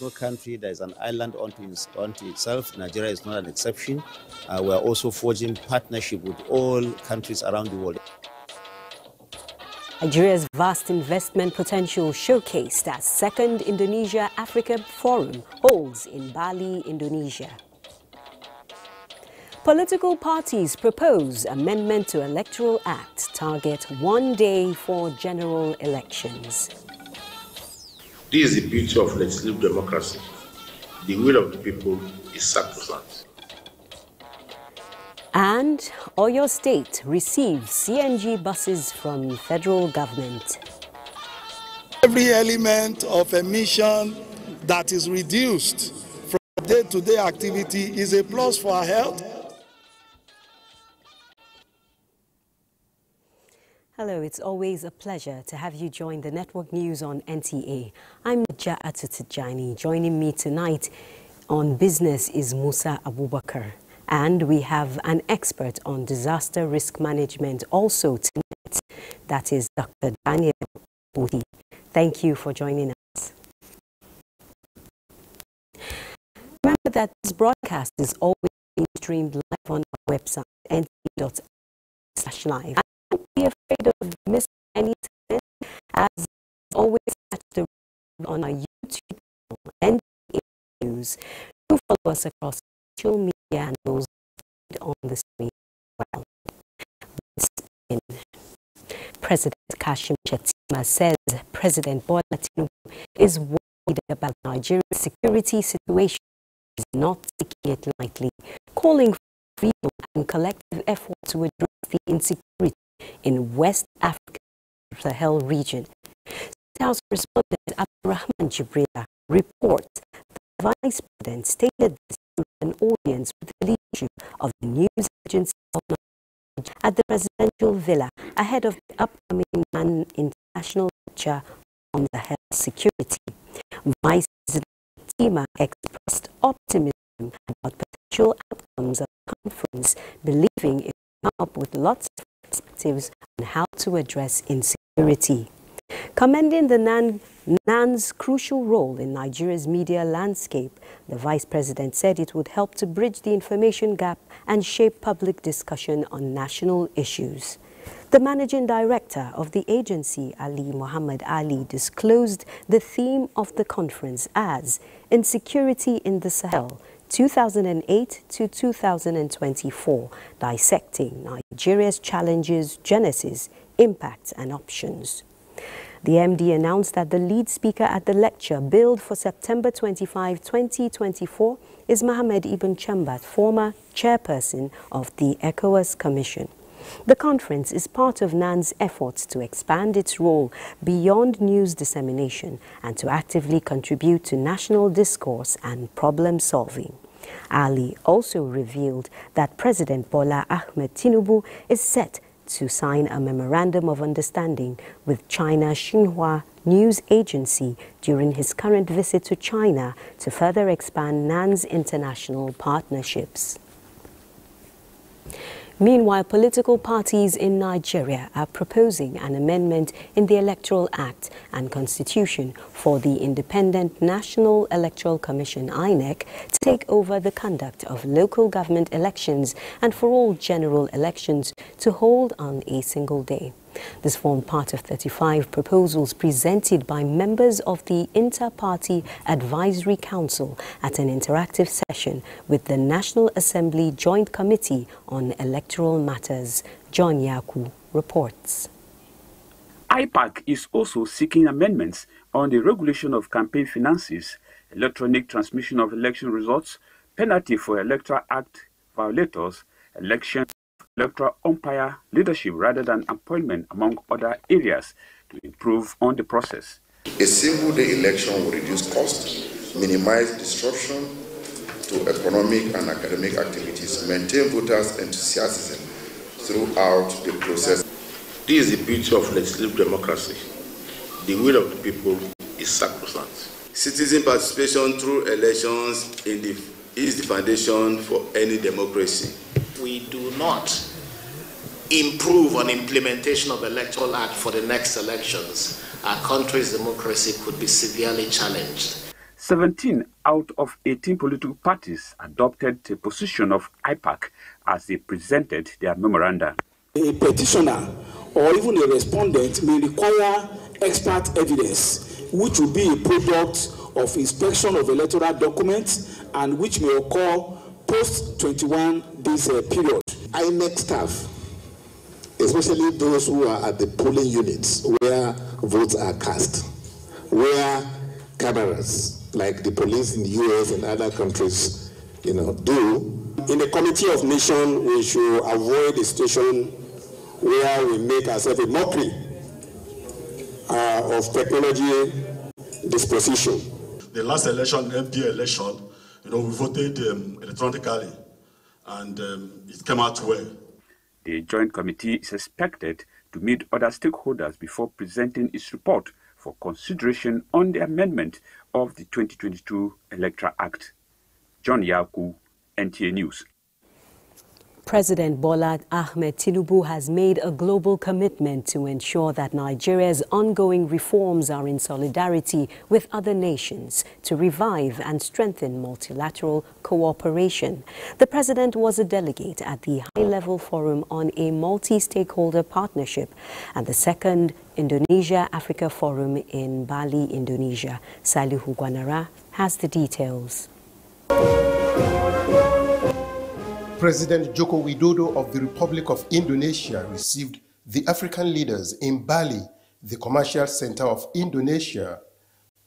no country that is an island unto, unto itself. Nigeria is not an exception. Uh, we are also forging partnership with all countries around the world. Nigeria's vast investment potential showcased at second Indonesia Africa Forum holds in Bali, Indonesia. Political parties propose amendment to Electoral Act target one day for general elections. This is the beauty of legislative democracy. The will of the people is sacrosanct. And Oyo State receives CNG buses from federal government. Every element of emission that is reduced from day-to-day -day activity is a plus for our health. Hello, it's always a pleasure to have you join the network news on NTA. I'm Ja Atutijani. Joining me tonight on business is Musa Abubakar. And we have an expert on disaster risk management also tonight. That is Dr. Daniel Budi. Thank you for joining us. Remember that this broadcast is always streamed live on our website. Don't be afraid of missing anything. As always, the on our YouTube channel, NTA News. Do follow us across social media and those on the screen well. President Kashim Shettima says President Bola Tinubu is worried about Nigeria's security situation. He's not taking it lightly, calling for freedom and collective effort to address the insecurity in West Africa Sahel region. House correspondent Abdurrahman Jibrila reports the Vice President stated this to an audience with the leadership of the news agency at the presidential villa ahead of the upcoming NAN International Lecture on the Health Security. Vice President Tima expressed optimism about potential outcomes of the conference, believing it will come up with lots of perspectives on how to address insecurity. Commending the NAN, NAN's crucial role in Nigeria's media landscape, the Vice President said it would help to bridge the information gap and shape public discussion on national issues. The managing director of the agency, Ali Muhammad Ali, disclosed the theme of the conference as Insecurity in the Sahel 2008 to 2024, dissecting Nigeria's challenges, genesis, impacts and options. The MD announced that the lead speaker at the lecture billed for September 25, 2024 is Mohamed Ibn Chambas, former chairperson of the ECOWAS Commission. The conference is part of NAN's efforts to expand its role beyond news dissemination and to actively contribute to national discourse and problem solving. Ali also revealed that President Bola Ahmed Tinubu is set to sign a memorandum of understanding with China Xinhua News Agency during his current visit to China to further expand NAN's international partnerships. Meanwhile, political parties in Nigeria are proposing an amendment in the Electoral Act and Constitution for the Independent National Electoral Commission INEC to take over the conduct of local government elections and for all general elections to hold on a single day. This formed part of 35 proposals presented by members of the Inter-Party Advisory Council at an interactive session with the National Assembly Joint Committee on Electoral Matters. John Yaku reports. IPAC is also seeking amendments on the regulation of campaign finances, electronic transmission of election results, penalty for Electoral Act violators, election electoral umpire leadership rather than appointment, among other areas, to improve on the process. A single day election will reduce cost, minimize disruption to economic and academic activities, maintain voters' enthusiasm throughout the process. This is the beauty of legislative democracy. The will of the people is sacrosanct. Citizen participation through elections the, is the foundation for any democracy. We do not improve on implementation of electoral act for the next elections, our country's democracy could be severely challenged. 17 out of 18 political parties adopted the position of IPAC as they presented their memoranda. A petitioner or even a respondent may require expert evidence, which will be a product of inspection of electoral documents and which may occur post 21 days uh, period. INEC staff, especially those who are at the polling units where votes are cast, where cameras, like the police in the US and other countries, you know, do. In the Committee of Nation, we should avoid a situation where we make ourselves a mockery uh, of technology disposition. The last election, MP election, you know, we voted um, electronically, and um, it came out well. The Joint Committee is expected to meet other stakeholders before presenting its report for consideration on the amendment of the 2022 Electoral Act. John Yaku, NTA News. President Bola Ahmed Tinubu has made a global commitment to ensure that Nigeria's ongoing reforms are in solidarity with other nations to revive and strengthen multilateral cooperation. The president was a delegate at the high-level forum on a multi-stakeholder partnership and the second Indonesia-Africa Forum in Bali, Indonesia. Salihu Guanara has the details. President Joko Widodo of the Republic of Indonesia received the African leaders in Bali, the commercial center of Indonesia.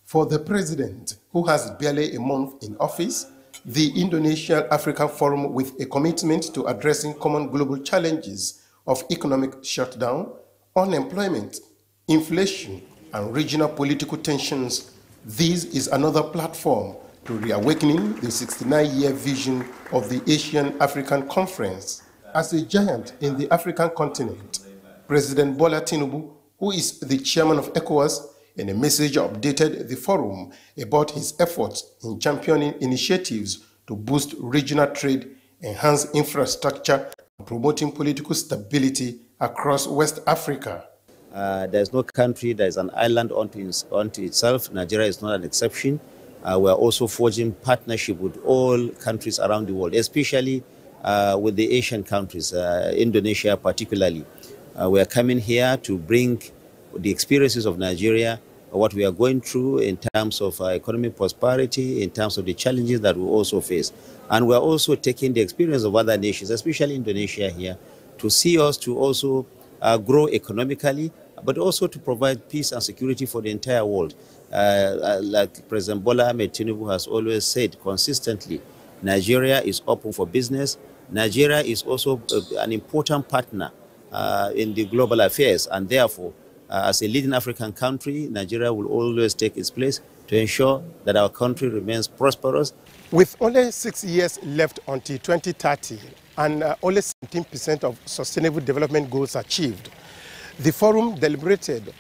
For the president, who has barely a month in office, the Indonesia African Forum with a commitment to addressing common global challenges of economic shutdown, unemployment, inflation, and regional political tensions. This is another platform to reawakening the 69-year vision of the Asian African Conference. As a giant in the African continent, President Bola Tinubu, who is the chairman of ECOWAS, in a message updated the forum about his efforts in championing initiatives to boost regional trade, enhance infrastructure, and promoting political stability across West Africa. Uh, there's no country that is an island unto, unto itself. Nigeria is not an exception. Uh, we're also forging partnership with all countries around the world, especially uh, with the Asian countries, uh, Indonesia particularly. Uh, we are coming here to bring the experiences of Nigeria, what we are going through in terms of uh, economic prosperity, in terms of the challenges that we also face. And we're also taking the experience of other nations, especially Indonesia here, to see us to also grow economically, but also to provide peace and security for the entire world. Uh, like President Bola Ahmed Tinubu has always said consistently, Nigeria is open for business. Nigeria is also uh, an important partner uh, in the global affairs, and therefore, uh, as a leading African country, Nigeria will always take its place to ensure that our country remains prosperous. With only six years left until 2030 and uh, only 17% of sustainable development goals achieved, the forum deliberated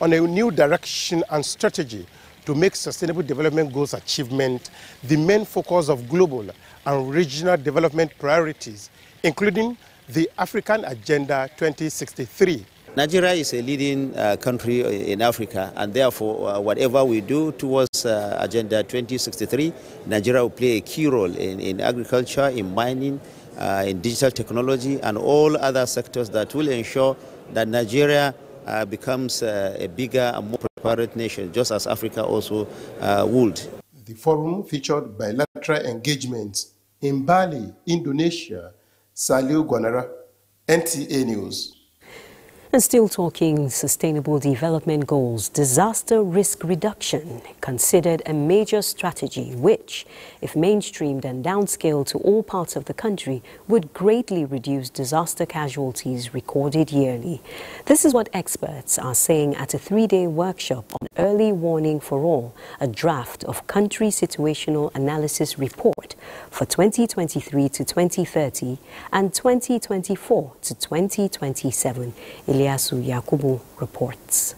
on a new direction and strategy to make Sustainable Development Goals achievement the main focus of global and regional development priorities, including the African Agenda 2063. Nigeria is a leading uh, country in Africa, and therefore, uh, whatever we do towards uh, Agenda 2063, Nigeria will play a key role in, in agriculture, in mining, uh, in digital technology, and all other sectors that will ensure that Nigeria uh, becomes uh, a bigger and more prepared nation, just as Africa also uh, would. The forum featured bilateral engagements in Bali, Indonesia. Saliu Guanara, NTA News. And still talking sustainable development goals, disaster risk reduction considered a major strategy which, if mainstreamed and downscaled to all parts of the country, would greatly reduce disaster casualties recorded yearly. This is what experts are saying at a three-day workshop on early warning for all, a draft of country situational analysis report for 2023 to 2030 and 2024 to 2027. Ilyasu Yakubu reports.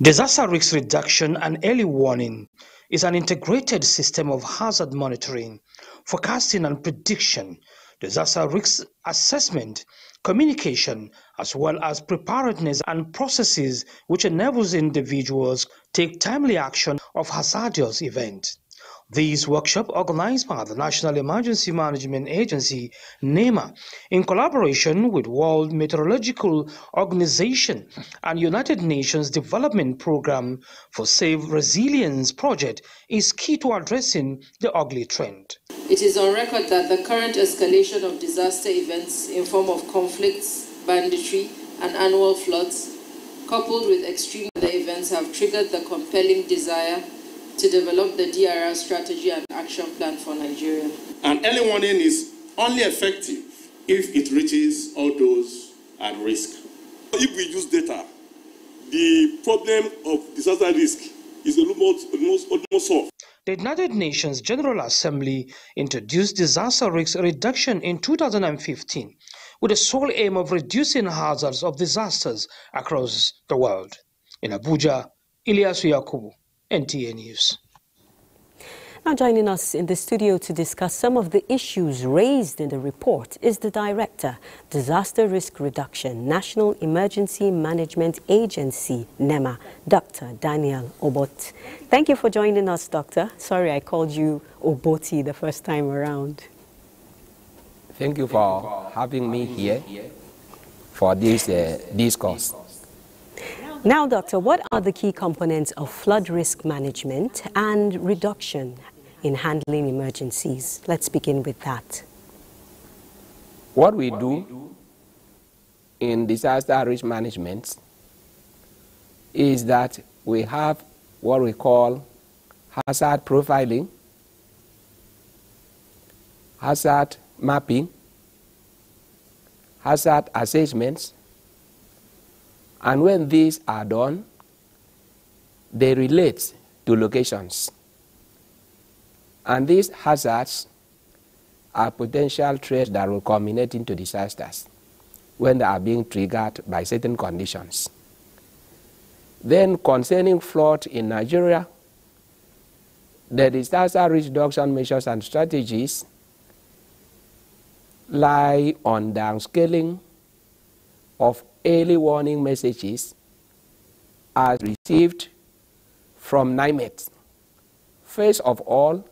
Disaster risk reduction and early warning is an integrated system of hazard monitoring, forecasting and prediction, disaster risk assessment, communication, as well as preparedness and processes which enables individuals take timely action of hazardous events. This workshop organized by the National Emergency Management Agency, NEMA, in collaboration with World Meteorological Organization and United Nations Development Programme for Safe Resilience Project is key to addressing the ugly trend. It is on record that the current escalation of disaster events in form of conflicts, banditry, and annual floods, coupled with extreme weather events have triggered the compelling desire to develop the DRR strategy and action plan for Nigeria. And early warning is only effective if it reaches all those at risk. If we use data, the problem of disaster risk is almost, almost, almost solved. The United Nations General Assembly introduced disaster risk reduction in 2015 with the sole aim of reducing hazards of disasters across the world. In Abuja, Ilyasu Yakubu, NTA News. Now joining us in the studio to discuss some of the issues raised in the report is the Director, Disaster Risk Reduction, National Emergency Management Agency, NEMA, Dr. Daniel Obot. Thank you for joining us, Doctor. Sorry I called you Oboti the first time around. Thank you for having me here for this uh, discourse. Now, Doctor, what are the key components of flood risk management and reduction in handling emergencies? Let's begin with that. What we do in disaster risk management is that we have what we call hazard profiling, hazard mapping, hazard assessments, and when these are done, they relate to locations. And these hazards are potential threats that will culminate into disasters when they are being triggered by certain conditions. Then concerning flood in Nigeria, the disaster reduction measures and strategies lie on downscaling of early warning messages are received from NIMET. First of all,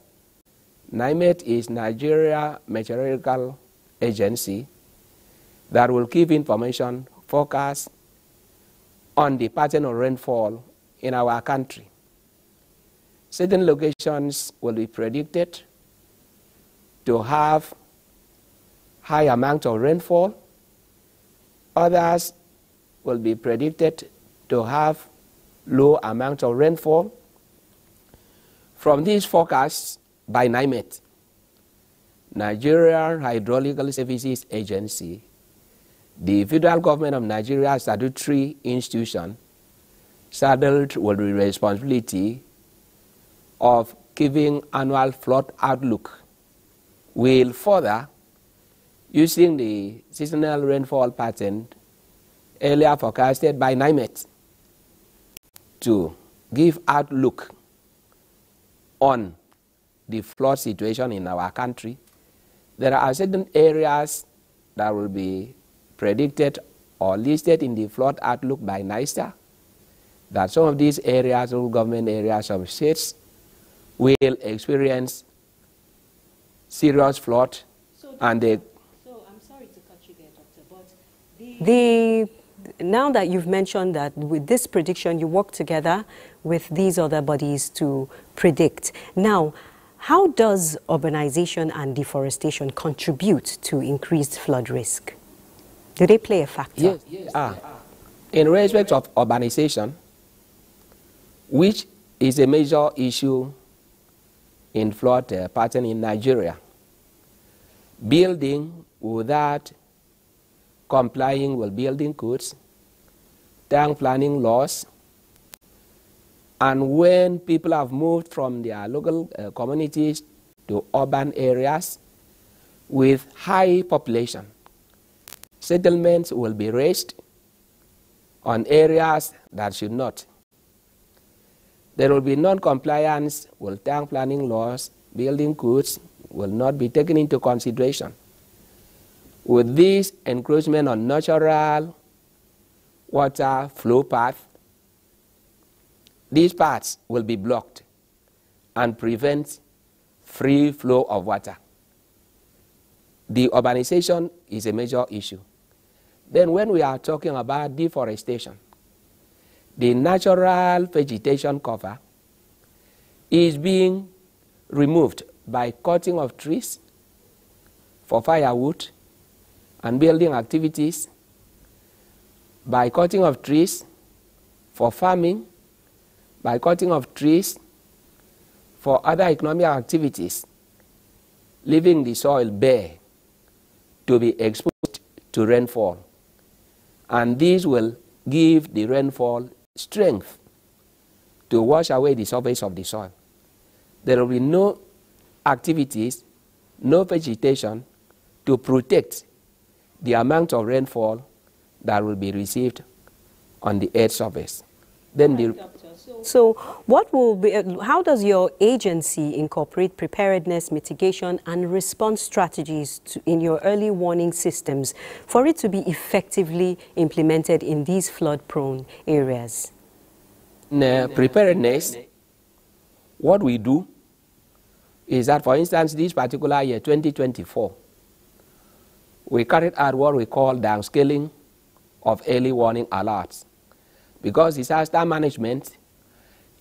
NIMET is Nigeria Meteorological Agency that will give information forecast on the pattern of rainfall in our country. Certain locations will be predicted to have high amount of rainfall. Others will be predicted to have low amount of rainfall. From these forecasts by NIMET, Nigerian Hydrological Services Agency, the federal government of Nigeria statutory institution saddled with the responsibility of giving annual flood outlook will further, using the seasonal rainfall pattern earlier forecasted by NIMET to give outlook on the flood situation in our country, there are certain areas that will be predicted or listed in the flood outlook by NIHSA that some of these areas, all government areas of states, will experience serious flood so and they so I'm sorry to cut you there, Doctor, but the now that you've mentioned that with this prediction you work together with these other bodies to predict. Now, how does urbanization and deforestation contribute to increased flood risk? Do they play a factor? Yes. yes. Ah, in respect of urbanization, which is a major issue in flood uh, pattern in Nigeria, building without complying with building codes, town planning laws, and when people have moved from their local uh, communities to urban areas with high population, settlements will be raised on areas that should not. There will be non-compliance with town planning laws, building codes will not be taken into consideration with this encroachment on natural water flow path, these paths will be blocked and prevent free flow of water. The urbanization is a major issue. Then when we are talking about deforestation, the natural vegetation cover is being removed by cutting of trees for firewood and building activities, by cutting of trees for farming, by cutting of trees for other economic activities, leaving the soil bare to be exposed to rainfall. And this will give the rainfall strength to wash away the surface of the soil. There will be no activities, no vegetation to protect the amount of rainfall that will be received on the earth surface. Then the so what will be, uh, how does your agency incorporate preparedness, mitigation and response strategies to, in your early warning systems for it to be effectively implemented in these flood-prone areas? In preparedness, what we do is that, for instance, this particular year, 2024, we carried out what we call downscaling of early warning alerts because disaster management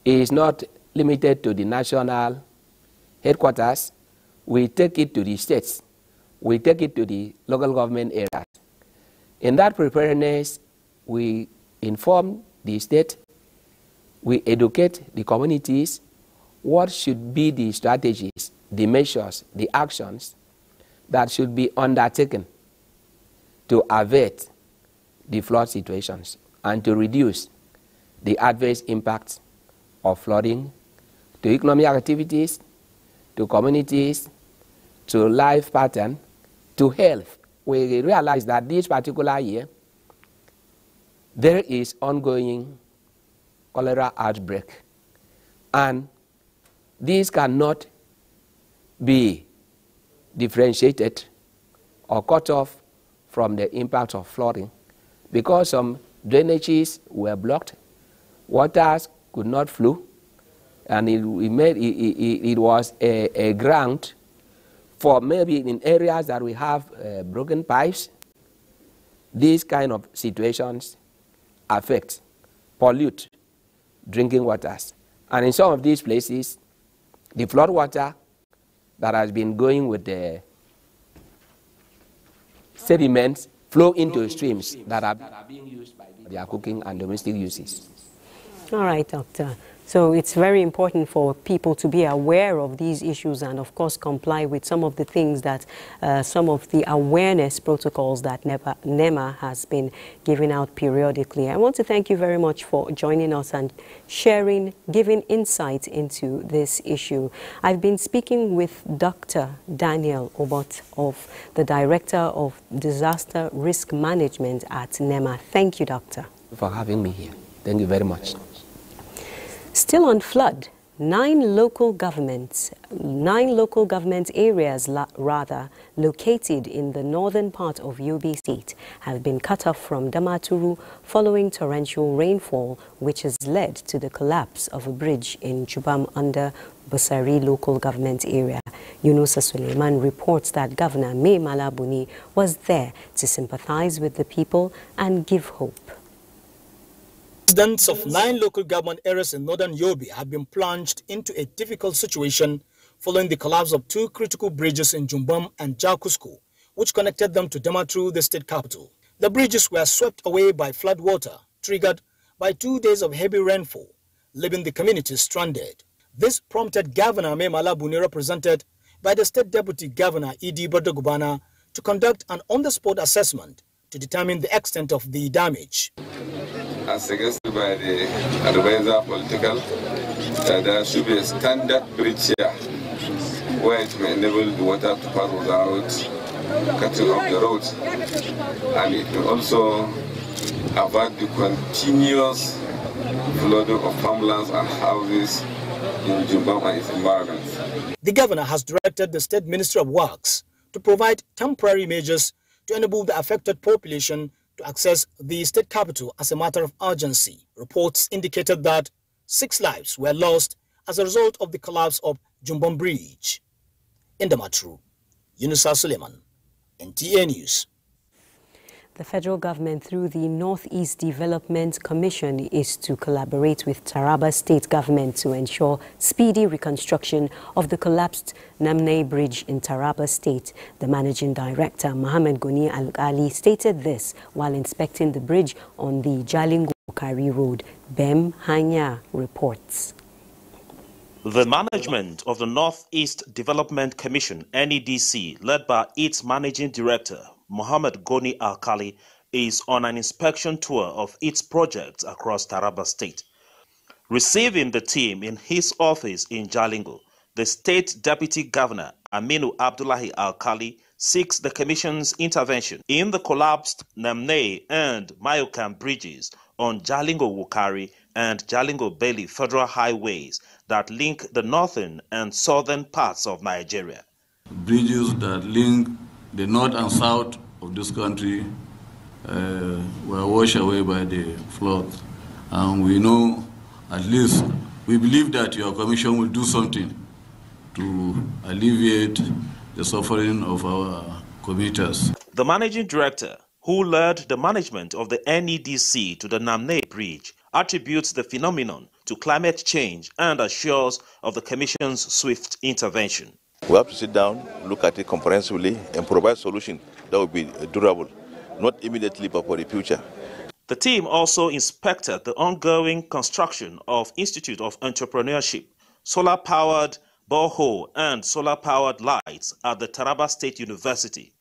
is not limited to the national headquarters. We take it to the states. We take it to the local government areas. In that preparedness, we inform the state, we educate the communities what should be the strategies, the measures, the actions that should be undertaken to avert the flood situations and to reduce the adverse impacts of flooding to economic activities, to communities, to life pattern, to health. We realize that this particular year, there is ongoing cholera outbreak. And this cannot be differentiated or cut off from the impact of flooding because some drainages were blocked, waters could not flow, and it, it made, it, it, was a, a, ground for maybe in areas that we have uh, broken pipes, these kind of situations affect, pollute drinking waters. And in some of these places, the flood water that has been going with the sediments flow into streams that are being used by their cooking and domestic uses. All right, Doctor. So it's very important for people to be aware of these issues and, of course, comply with some of the things that, uh, some of the awareness protocols that NEMA has been giving out periodically. I want to thank you very much for joining us and sharing, giving insight into this issue. I've been speaking with Dr. Daniel Obot, of the Director of Disaster Risk Management at NEMA. Thank you, Doctor. For having me here. Thank you very much. Still on flood, nine local governments, nine local government areas rather, located in the northern part of Yobe State have been cut off from Damaturu following torrential rainfall, which has led to the collapse of a bridge in Jumbam under Bursari local government area. Yunusa Suleiman reports that Governor Mai Mala Buni was there to sympathize with the people and give hope. Residents of nine local government areas in northern Yobe have been plunged into a difficult situation following the collapse of two critical bridges in Jumbam and Jakusko, which connected them to Damaturu, the state capital. The bridges were swept away by flood water, triggered by two days of heavy rainfall, leaving the community stranded. This prompted Governor Mai Mala Buni, represented by the State Deputy Governor Idi Barde Gubana, to conduct an on-the-spot assessment to determine the extent of the damage as suggested by the advisor political, that there should be a standard bridge here where it may enable the water to pass without cutting off the road. And it will also avoid the continuous flooding of farmlands and houses in its environment. The governor has directed the State minister of Works to provide temporary measures to enable the affected population to access the state capital as a matter of urgency. Reports indicated that six lives were lost as a result of the collapse of Jumbam Bridge. In Damaturu, Yunusa Suleiman, NTA News. The federal government, through the Northeast Development Commission, is to collaborate with Taraba state government to ensure speedy reconstruction of the collapsed Namne Bridge in Taraba state. The managing director, Mohamed Goni Alkali, stated this while inspecting the bridge on the Jalingo-Wukari Road. Bem Hanya reports. The management of the Northeast Development Commission, NEDC, led by its managing director, Mohamed Goni Alkali is on an inspection tour of its projects across Taraba State. Receiving the team in his office in Jalingo, the State Deputy Governor Aminu Abdullahi Alkali seeks the Commission's intervention in the collapsed Namne and Mayokam bridges on Jalingo Wukari and Jalingo Bailey federal highways that link the northern and southern parts of Nigeria. Bridges that link the north and south of this country uh, were washed away by the flood. And we know, at least, we believe that your commission will do something to alleviate the suffering of our commuters. The managing director, who led the management of the NEDC to the Namne Bridge, attributes the phenomenon to climate change and assures of the Commission's swift intervention. We have to sit down, look at it comprehensively, and provide solution that will be durable, not immediately, but for the future. The team also inspected the ongoing construction of Institute of Entrepreneurship, solar-powered borehole and solar-powered lights at the Taraba State University,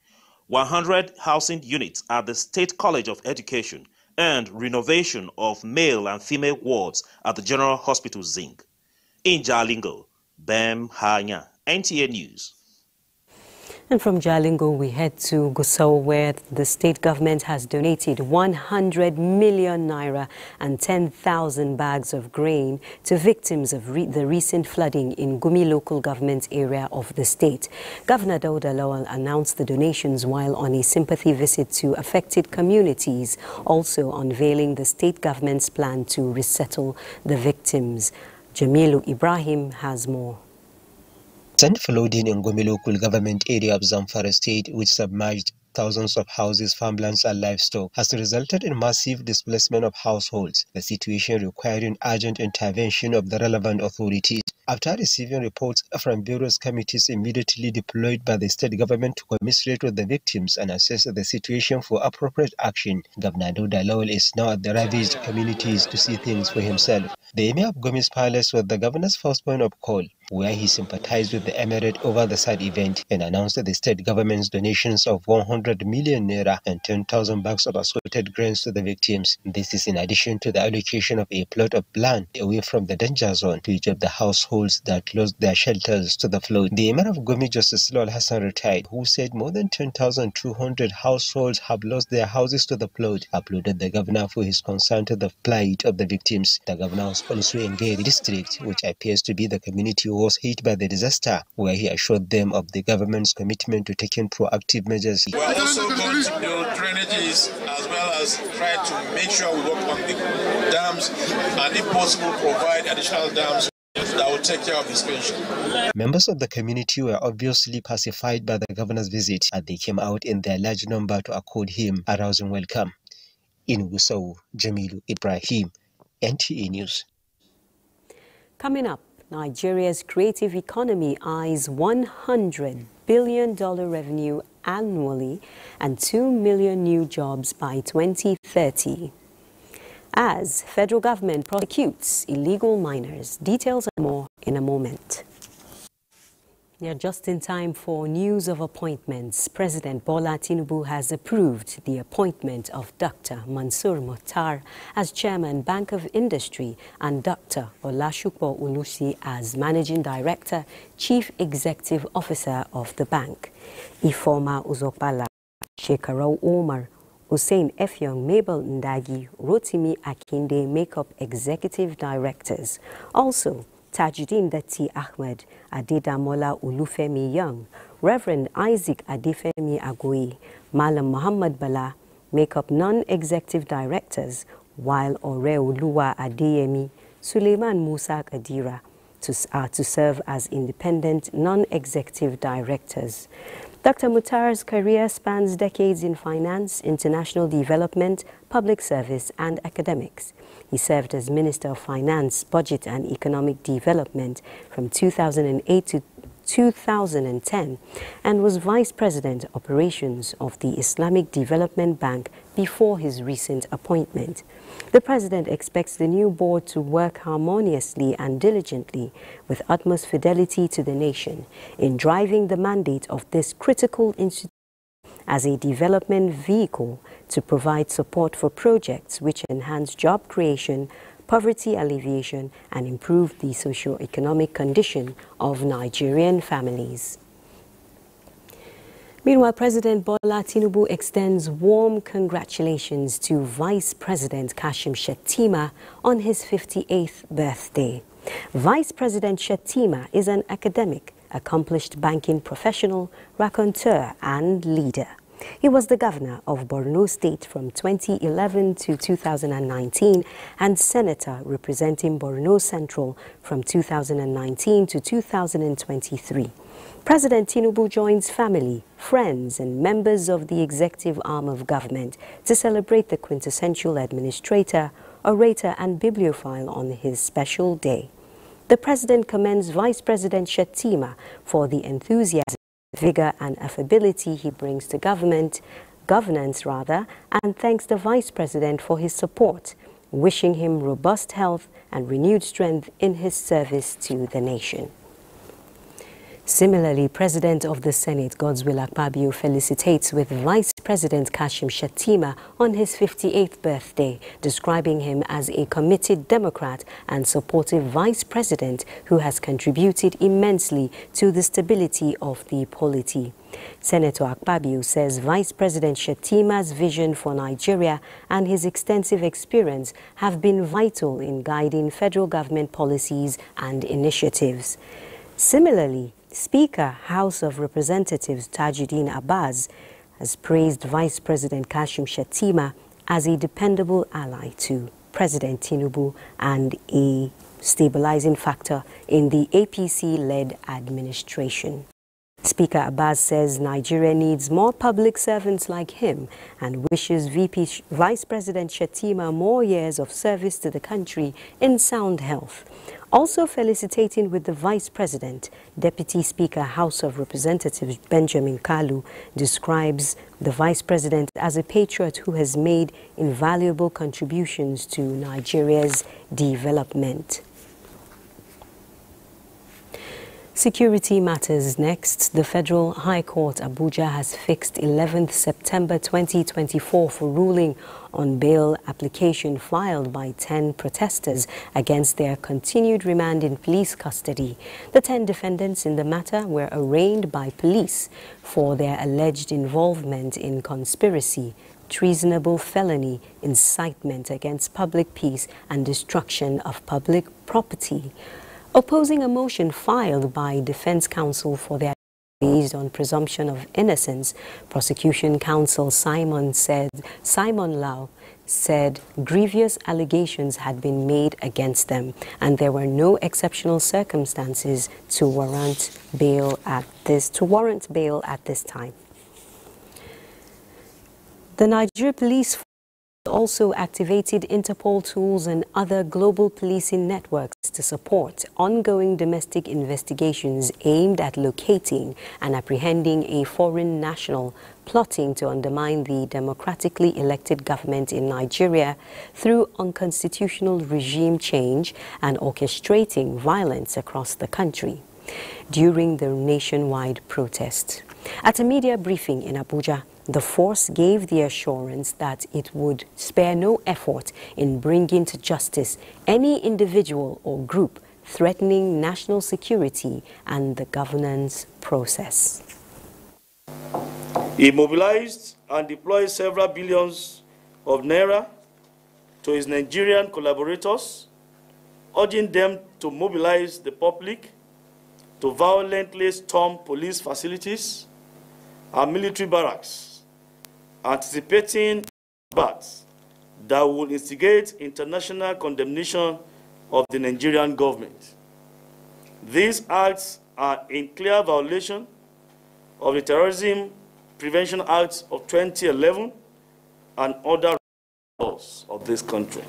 100 housing units at the State College of Education, and renovation of male and female wards at the General Hospital Zing. In Jalingo, Bem Hanya, NTA News. And from Jalingo, we head to Gusau, where the state government has donated 100 million naira and 10,000 bags of grain to victims of re the recent flooding in Gumi local government area of the state. Governor Dauda Lawal announced the donations while on a sympathy visit to affected communities, also unveiling the state government's plan to resettle the victims. Jamilu Ibrahim has more. Sand flooding in Gumi local government area of Zamfara state, which submerged thousands of houses, farmlands, and livestock, has resulted in massive displacement of households, the situation requiring urgent intervention of the relevant authorities. After receiving reports from various committees immediately deployed by the state government to commiserate with the victims and assess the situation for appropriate action, Governor Dauda Lawal is now at the ravaged communities to see things for himself. The Emir of Gumi's palace was the governor's first point of call, where he sympathized with the emirate over the sad event and announced the state government's donations of 100 million naira and 10,000 bags of assorted grains to the victims. This is in addition to the allocation of a plot of land away from the danger zone to each of the households that lost their shelters to the flood. The Emir of Gumi, Justice Lawal Hassan retired, who said more than 10,200 households have lost their houses to the flood, uploaded the governor for his concern to the plight of the victims. The governor was also in Gary district, which appears to be the community was hit by the disaster, where he assured them of the government's commitment to taking proactive measures. We are also going to build drainages as well as try to make sure we work on the dams and if possible provide additional dams that will take care of this situation. Members of the community were obviously pacified by the governor's visit as they came out in their large number to accord him a rousing welcome. In Gusau, Jamilu Ibrahim, NTA News. Coming up, Nigeria's creative economy eyes $100 billion revenue annually and 2 million new jobs by 2030. As federal government prosecutes illegal miners. Details and more in a moment. Yeah, just in time for news of appointments, President Bola Tinubu has approved the appointment of Dr. Mansour Muhtar as Chairman Bank of Industry and Dr. Olasupo Olusi as Managing Director, Chief Executive Officer of the bank. Ifoma Uzopala, Shekarau Omar, Hussein Efyong, Mabel Ndagi, Rotimi Akinde make up Executive Directors. Also, Tajuddin Dati Ahmed, Adedamola Olufemi Young, Reverend Isaac Adefemi Agui, Malam Muhammad Bala make up non-executive directors, while Oreoluwa Adeyemi, Suleiman Musa Kadira to, are to serve as independent non-executive directors. Dr. Muhtar's career spans decades in finance, international development, public service, and academics. He served as Minister of Finance, Budget and Economic Development from 2008 to 2010 and was Vice President Operations of the Islamic Development Bank before his recent appointment. The President expects the new board to work harmoniously and diligently with utmost fidelity to the nation in driving the mandate of this critical institution as a development vehicle to provide support for projects which enhance job creation, poverty alleviation, and improve the socio-economic condition of Nigerian families. Meanwhile, President Bola Tinubu extends warm congratulations to Vice President Kashim Shettima on his 58th birthday. Vice President Shettima is an academic, accomplished banking professional, raconteur, and leader. He was the governor of Borno State from 2011 to 2019 and senator representing Borno Central from 2019 to 2023. President Tinubu joins family, friends, and members of the executive arm of government to celebrate the quintessential administrator, orator, and bibliophile on his special day. The president commends Vice President Shettima for the enthusiasm vigor and affability he brings to government, governance rather, and thanks the Vice President for his support, wishing him robust health and renewed strength in his service to the nation. Similarly, President of the Senate Godswill Akpabio felicitates with Vice President Kashim Shettima on his 58th birthday, describing him as a committed Democrat and supportive Vice President who has contributed immensely to the stability of the polity. Senator Akpabio says Vice President Shettima's vision for Nigeria and his extensive experience have been vital in guiding federal government policies and initiatives. Similarly, Speaker, House of Representatives Tajudeen Abbas has praised Vice President Kashim Shettima as a dependable ally to President Tinubu and a stabilizing factor in the APC-led administration. Speaker Abbas says Nigeria needs more public servants like him and wishes VP Vice President Shettima more years of service to the country in sound health. Also felicitating with the Vice President, Deputy Speaker House of Representatives Benjamin Kalu describes the Vice President as a patriot who has made invaluable contributions to Nigeria's development. Security matters next. The Federal High Court Abuja has fixed 11th September 2024 for ruling on bail application filed by 10 protesters against their continued remand in police custody. The 10 defendants in the matter were arraigned by police for their alleged involvement in conspiracy, treasonable felony, incitement against public peace, and destruction of public property opposing a motion filed by defense counsel for their based on presumption of innocence. Prosecution counsel Simon said Simon Lau said grievous allegations had been made against them and there were no exceptional circumstances to warrant bail at this to warrant bail at this time. The Nigeria Police also activated Interpol tools and other global policing networks to support ongoing domestic investigations aimed at locating and apprehending a foreign national plotting to undermine the democratically elected government in Nigeria through unconstitutional regime change and orchestrating violence across the country during the nationwide protest. At a media briefing in Abuja, the force gave the assurance that it would spare no effort in bringing to justice any individual or group threatening national security and the governance process. He mobilized and deployed several billions of naira to his Nigerian collaborators, urging them to mobilize the public to violently storm police facilities and military barracks anticipating acts that will instigate international condemnation of the Nigerian government. These acts are in clear violation of the Terrorism Prevention Act of 2011 and other laws of this country.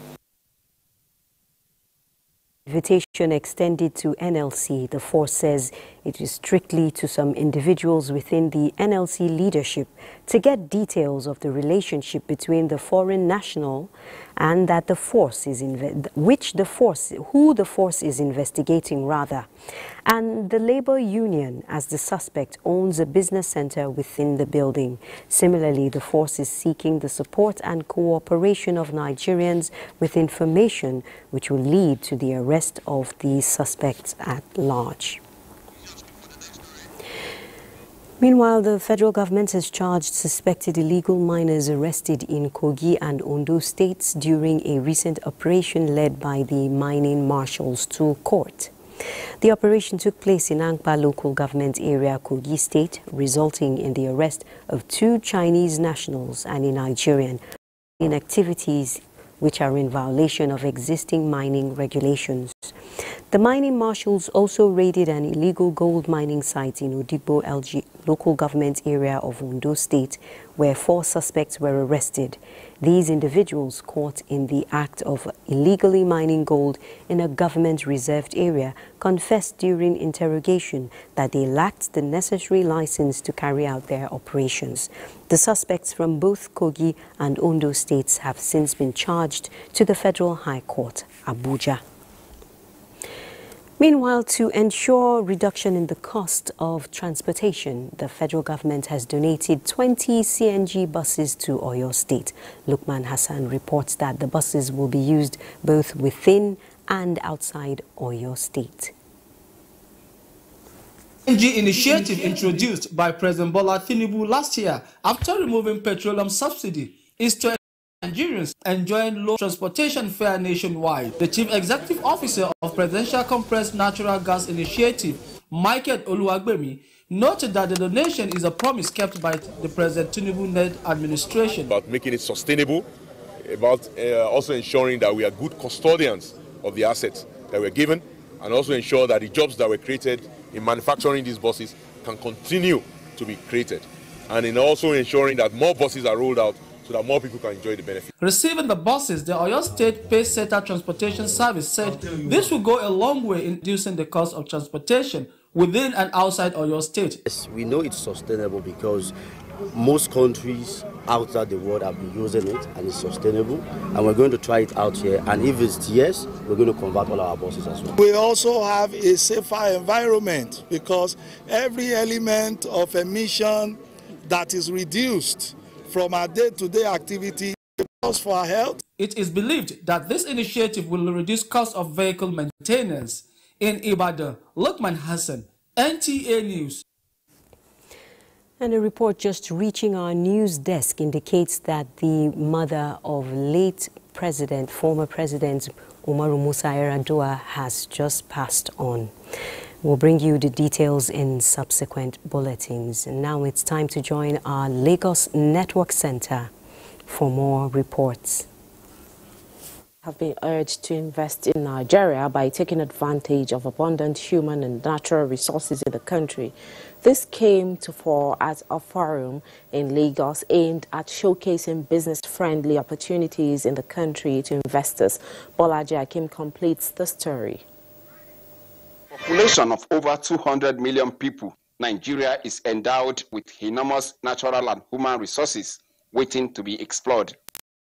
Invitation extended to NLC, the force says it is strictly to some individuals within the NLC leadership to get details of the relationship between the foreign national and that the force is which the force who the force is investigating rather. And the labor union as the suspect owns a business center within the building. Similarly the force is seeking the support and cooperation of Nigerians with information which will lead to the arrest of the suspects at large Meanwhile, the federal government has charged suspected illegal miners arrested in Kogi and Ondo states during a recent operation led by the mining marshals to court. The operation took place in Ankpa local government area, Kogi state, resulting in the arrest of two Chinese nationals and a Nigerian in activities which are in violation of existing mining regulations. The mining marshals also raided an illegal gold mining site in Odigbo LG local government area of Ondo State, where four suspects were arrested. These individuals caught in the act of illegally mining gold in a government-reserved area confessed during interrogation that they lacked the necessary license to carry out their operations. The suspects from both Kogi and Ondo states have since been charged to the Federal High Court, Abuja. Meanwhile, to ensure reduction in the cost of transportation, the federal government has donated 20 CNG buses to Oyo State. Lukman Hassan reports that the buses will be used both within and outside Oyo State. CNG initiative introduced by President Bola Tinubu last year after removing petroleum subsidy is to Nigerians enjoying low transportation fare nationwide. The Chief Executive Officer of Presidential Compressed Natural Gas Initiative, Michael Oluwagbemi, noted that the donation is a promise kept by the President Tinubu-led administration. About making it sustainable, about uh, also ensuring that we are good custodians of the assets that we're given, and also ensure that the jobs that were created in manufacturing these buses can continue to be created. And in also ensuring that more buses are rolled out so that more people can enjoy the benefit. Receiving the buses, the Oyo State Pace Setter Transportation Service said this will go a long way in reducing the cost of transportation within and outside Oyo State. Yes, we know it's sustainable because most countries outside the world have been using it and it's sustainable and we're going to try it out here and if it's yes we're going to convert all our buses as well we also have a safer environment because every element of emission that is reduced from our day-to-day activity for our health. It is believed that this initiative will reduce cost of vehicle maintenance. In Ibadan, Lukman Hassan, NTA News. And a report just reaching our news desk indicates that the mother of late President, former President Umaru Musa Yar'Adua has just passed on. We'll bring you the details in subsequent bulletins. And now it's time to join our Lagos Network Center for more reports. Have been urged to invest in Nigeria by taking advantage of abundant human and natural resources in the country. This came to fore at a forum in Lagos aimed at showcasing business-friendly opportunities in the country to investors. Bolaji Akim completes the story population of over 200 million people, Nigeria is endowed with enormous natural and human resources waiting to be explored.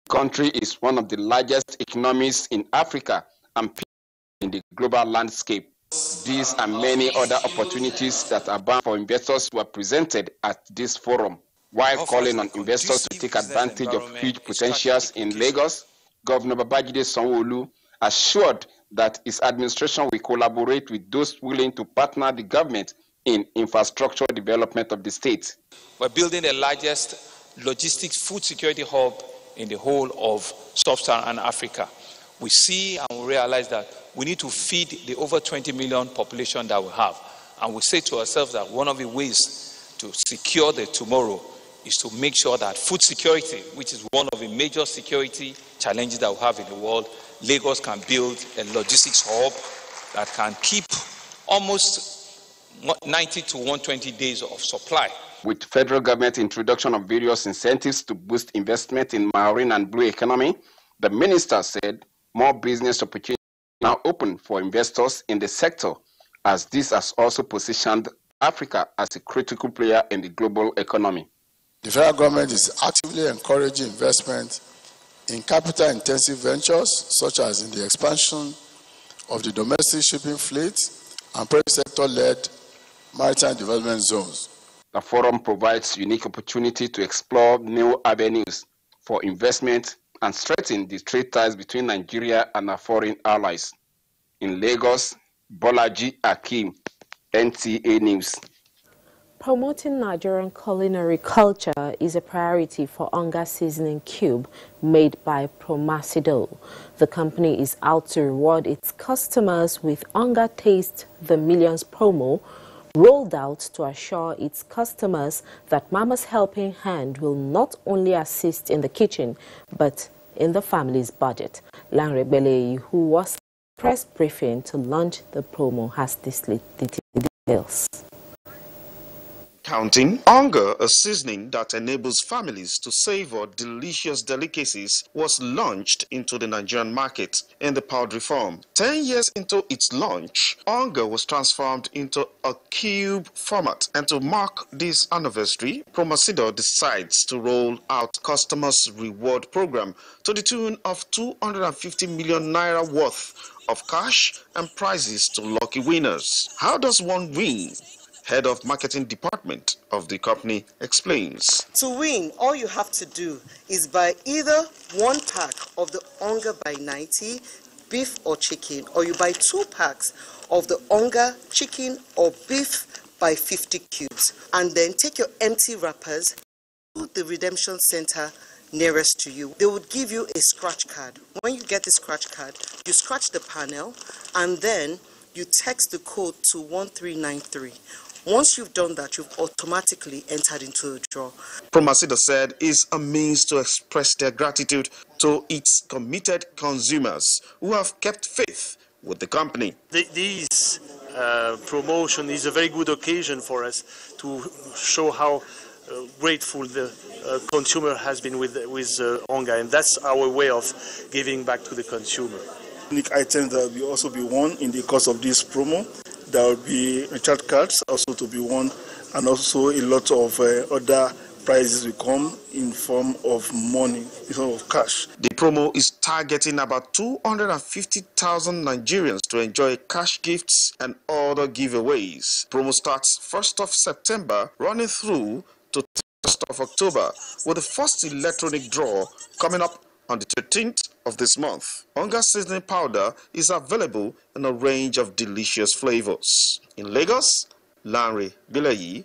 The country is one of the largest economies in Africa and in the global landscape. These and many other opportunities that are bound for investors were presented at this forum. While calling on investors to take advantage of huge potentials in Lagos, Governor Babajide Sanwo-Olu assured that his administration will collaborate with those willing to partner the government in infrastructure development of the state. We're building the largest logistics food security hub in the whole of sub-Saharan Africa. We see and we realize that we need to feed the over 20 million population that we have. And we say to ourselves that one of the ways to secure the tomorrow is to make sure that food security, which is one of the major security challenges that we have in the world, Lagos can build a logistics hub that can keep almost 90 to 120 days of supply. With federal government introduction of various incentives to boost investment in marine and blue economy, the minister said more business opportunities are now open for investors in the sector, as this has also positioned Africa as a critical player in the global economy. The federal government is actively encouraging investment in capital intensive ventures, such as in the expansion of the domestic shipping fleet and private sector led maritime development zones. The forum provides unique opportunity to explore new avenues for investment and strengthen the trade ties between Nigeria and our foreign allies. In Lagos, Bolaji Akim, NTA News. Promoting Nigerian culinary culture is a priority for Onga Seasoning Cube made by Promasidor. The company is out to reward its customers with Onga Taste the Millions promo rolled out to assure its customers that Mama's helping hand will not only assist in the kitchen but in the family's budget. Langre Belei, who was press briefing to launch the promo, has this details. Counting Onga, a seasoning that enables families to savor delicious delicacies, was launched into the Nigerian market in the powdery form. Ten years into its launch, Onga was transformed into a cube format. And to mark this anniversary, Promasidor decides to roll out customers' reward program to the tune of 250 million naira worth of cash and prizes to lucky winners. How does one win? Head of marketing department of the company, explains. To win, all you have to do is buy either one pack of the Onga by 90 beef or chicken, or you buy two packs of the Onga chicken or beef by 50 cubes, and then take your empty wrappers to the redemption center nearest to you. They would give you a scratch card. When you get the scratch card, you scratch the panel and then you text the code to 1393. Once you've done that, you've automatically entered into the draw. Promasidor said is a means to express their gratitude to its committed consumers who have kept faith with the company. The, this uh, promotion is a very good occasion for us to show how uh, grateful the uh, consumer has been with, with uh, Onga, and that's our way of giving back to the consumer. Unique items that will also be won in the course of this promo there will be recharge cards also to be won, and also a lot of uh, other prizes will come in form of money, in form of cash. The promo is targeting about 250,000 Nigerians to enjoy cash gifts and other giveaways. Promo starts 1st of September, running through to 1st of October, with the first electronic draw coming up on the 13th of this month. Onga seasoning powder is available in a range of delicious flavors. In Lagos, Larry Bilayi.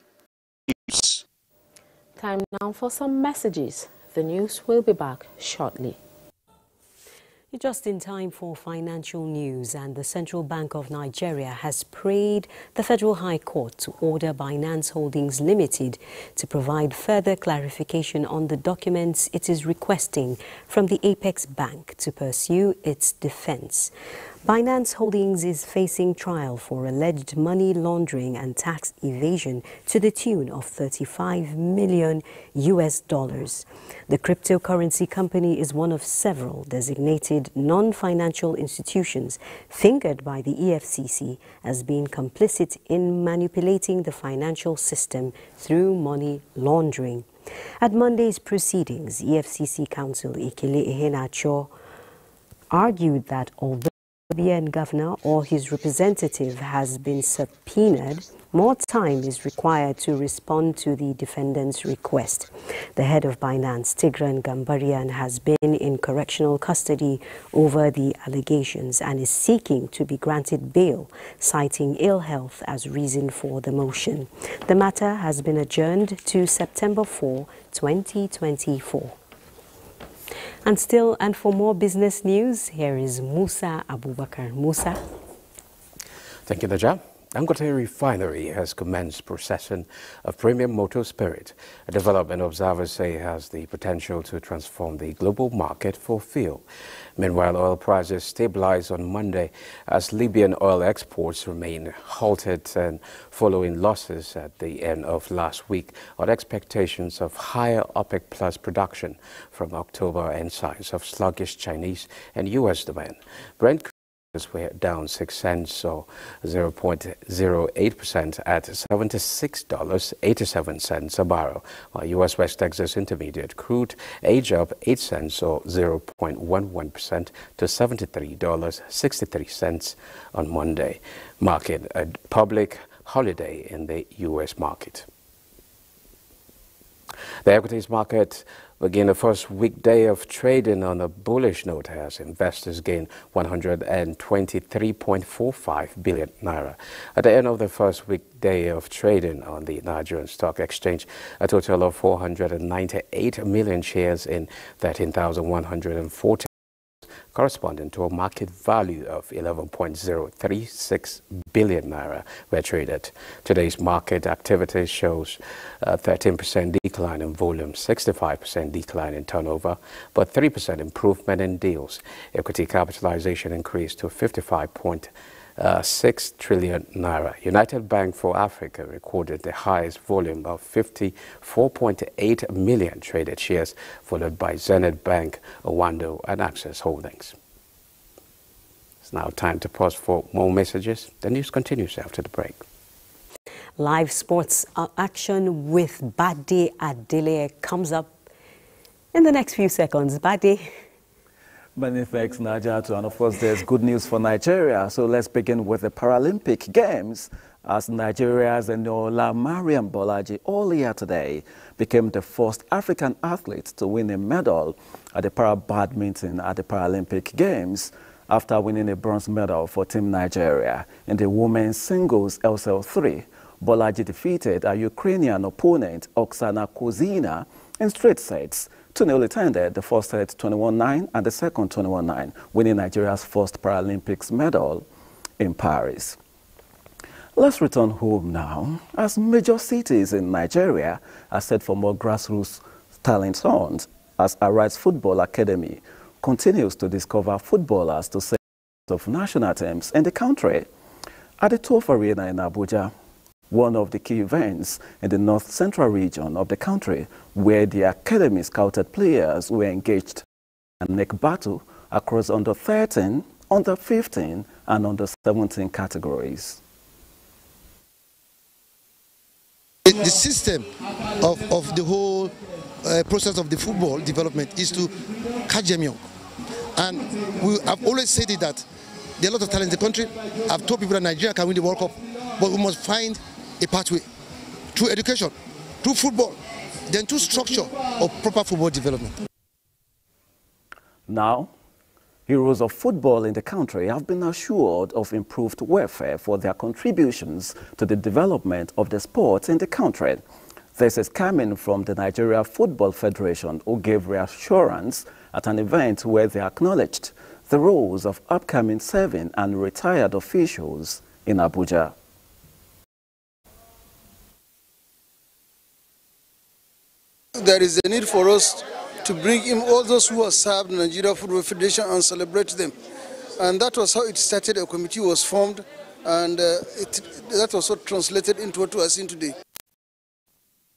Time now for some messages. The news will be back shortly. Just in time for financial news, and the Central Bank of Nigeria has prayed the Federal High Court to order Binance Holdings Limited to provide further clarification on the documents it is requesting from the Apex Bank to pursue its defense. Binance Holdings is facing trial for alleged money laundering and tax evasion to the tune of 35 million US dollars. The cryptocurrency company is one of several designated non-financial institutions fingered by the EFCC as being complicit in manipulating the financial system through money laundering. At Monday's proceedings, EFCC counsel Ekele Iheanacho argued that although BN governor or his representative has been subpoenaed, more time is required to respond to the defendant's request. The head of Binance, Tigran Gambaryan, has been in correctional custody over the allegations and is seeking to be granted bail, citing ill health as reason for the motion. The matter has been adjourned to September 4, 2024. And still, and for more business news, here is Musa Abubakar. Musa. Thank you, Naja. Dangote Refinery has commenced processing of premium motor spirit, a development observers say has the potential to transform the global market for fuel. Meanwhile, oil prices stabilized on Monday as Libyan oil exports remain halted and following losses at the end of last week on expectations of higher OPEC plus production from October and signs of sluggish Chinese and U.S. demand. Brent were down 6 cents or 0.08% at $76.87 a barrel, while U.S. West Texas Intermediate crude edged up 8 cents or 0.11% to $73.63 on Monday, marking a public holiday in the U.S. market. The equities market began the first weekday of trading on a bullish note as investors gained 123.45 billion naira. At the end of the first weekday of trading on the Nigerian Stock Exchange, a total of 498 million shares in 13,140 corresponding to a market value of 11.036 billion naira were traded. Today's market activity shows a 13% decline in volume, 65% decline in turnover, but 3% improvement in deals. Equity capitalization increased to 55 uh, 6 trillion naira. United Bank for Africa recorded the highest volume of 54.8 million traded shares, followed by Zenith Bank, Oando, and Access Holdings. It's now time to pause for more messages. The news continues after the break. Live sports action with Badi Adele comes up in the next few seconds. Bade. Many thanks, Najatu. And of course, there's good news for Nigeria. So let's begin with the Paralympic Games as Nigeria's Eniola Mariam Bolaji earlier today became the first African athlete to win a medal at the para badminton at the Paralympic Games after winning a bronze medal for Team Nigeria in the women's singles LCL3. Bolaji defeated a Ukrainian opponent, Oksana Kozina, in straight sets to newly attended the first set 21-9 and the second 21-9, winning Nigeria's first Paralympics medal in Paris. Let's return home now, as major cities in Nigeria are set for more grassroots talent hunts as Arise Football Academy continues to discover footballers to say of national teams in the country. At the Turf Arena in Abuja, one of the key events in the north central region of the country where the academy scouted players were engaged in neck battle across under 13, under 15 and under 17 categories. The system of, of the whole uh, process of the football development is to catch them young. And we have always said it that there are a lot of talent in the country. I've told people that Nigeria can win the World Cup, but we must find a pathway through education, through football, then through structure of proper football development. Now, heroes of football in the country have been assured of improved welfare for their contributions to the development of the sport in the country. This is coming from the Nigeria Football Federation, who gave reassurance at an event where they acknowledged the roles of upcoming serving and retired officials in Abuja. There is a need for us to bring in all those who have served Nigeria Football Federation and celebrate them. And that was how it started. A committee was formed, and uh, it, that was what translated into what we are seeing today.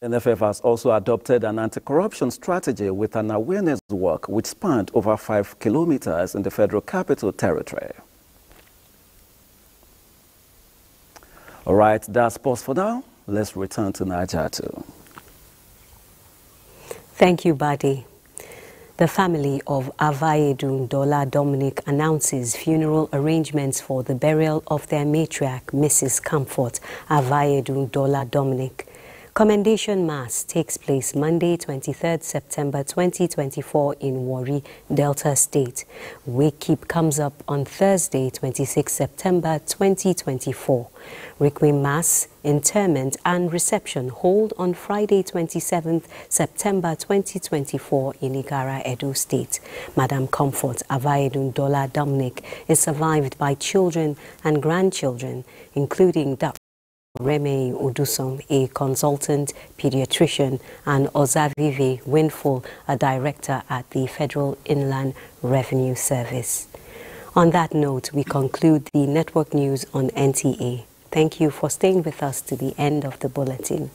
NFF has also adopted an anti-corruption strategy with an awareness work which spanned over five kilometers in the Federal Capital Territory. All right, that's pause for now. Let's return to Najatu. Thank you, Badi. The family of Avayedun Dola Dominic announces funeral arrangements for the burial of their matriarch, Mrs. Comfort Avayedun Dola Dominic. Commendation Mass takes place Monday, 23rd September 2024 in Warri, Delta State. Wake Keep comes up on Thursday, 26 September 2024. Requiem Mass, interment and reception hold on Friday, 27th September 2024 in Igarra, Edo State. Madam Comfort Avaidun Dola Dominic is survived by children and grandchildren, including Dr. Reme Udusong, a consultant pediatrician, and Ozavive Winful, a director at the Federal Inland Revenue Service. On that note, we conclude the network news on NTA. Thank you for staying with us to the end of the bulletin.